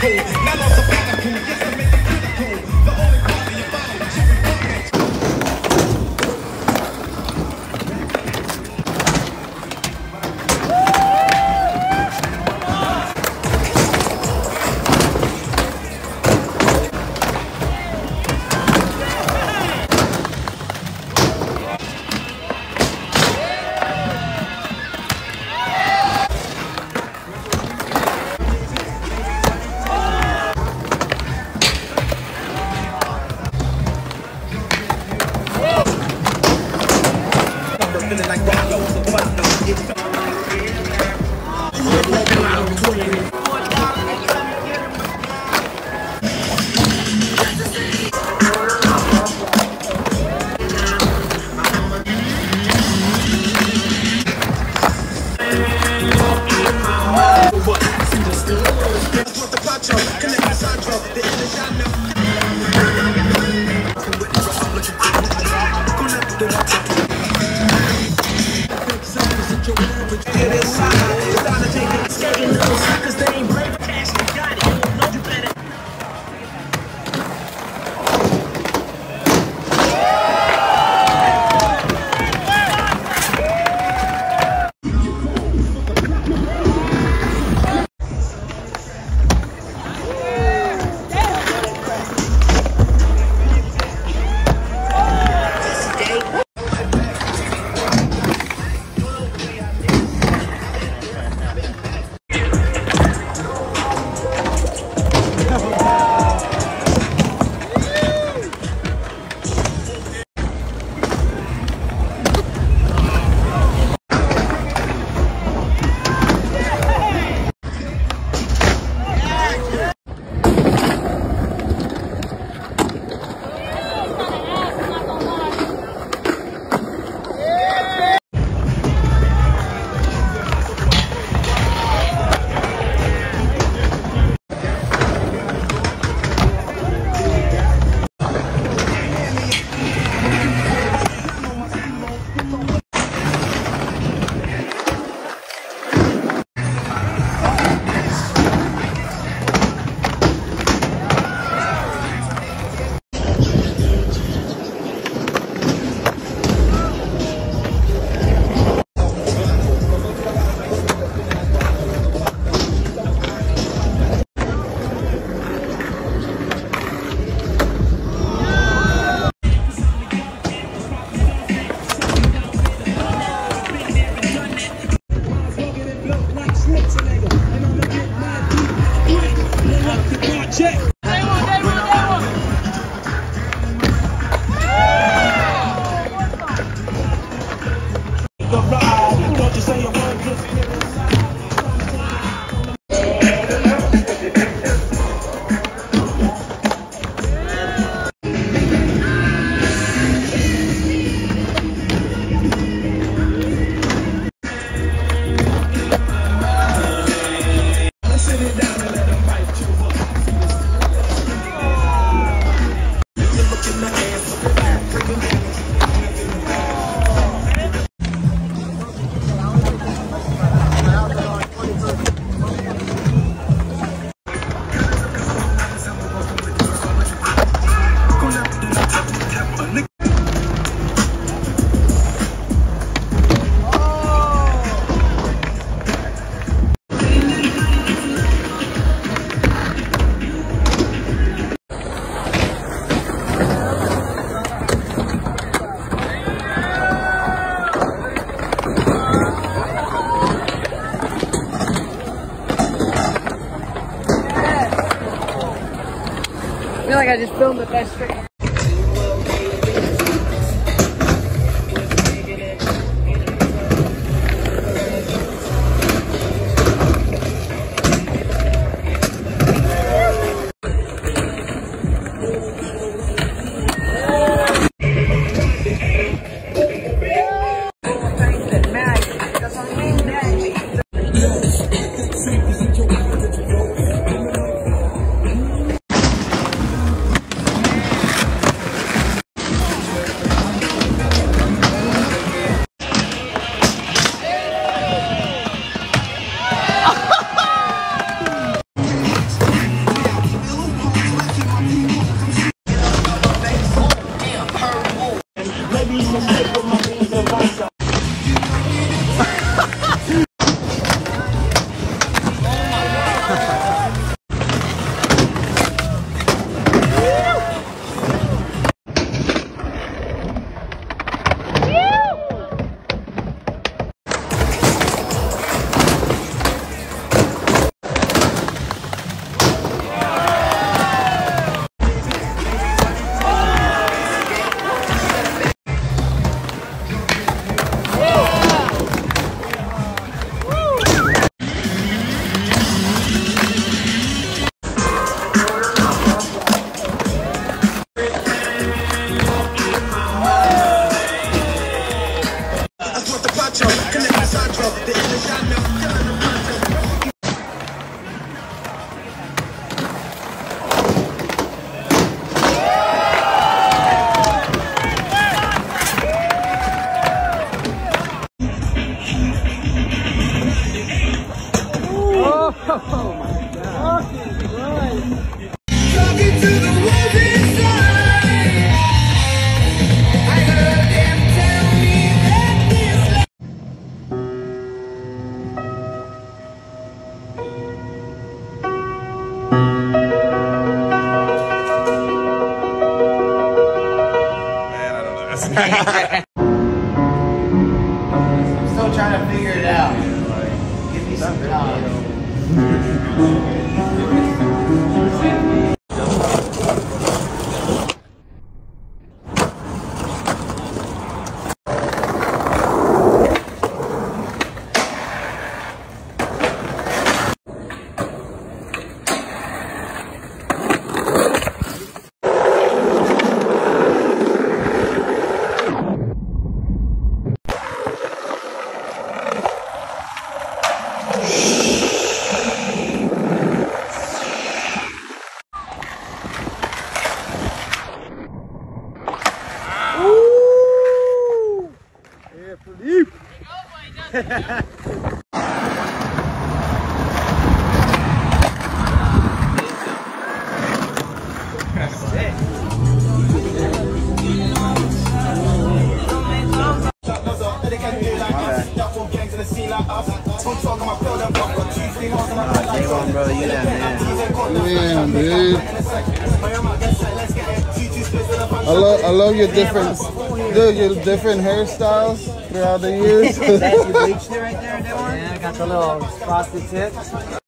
physical. Not on sabbatical, just to make I feel like I just filmed the best trick. I'm still trying to figure it out. Give me some time. I love, I love your different, dude, your different hairstyles throughout the years. That you bleached it right there, that? Yeah, I got the little frosted tips.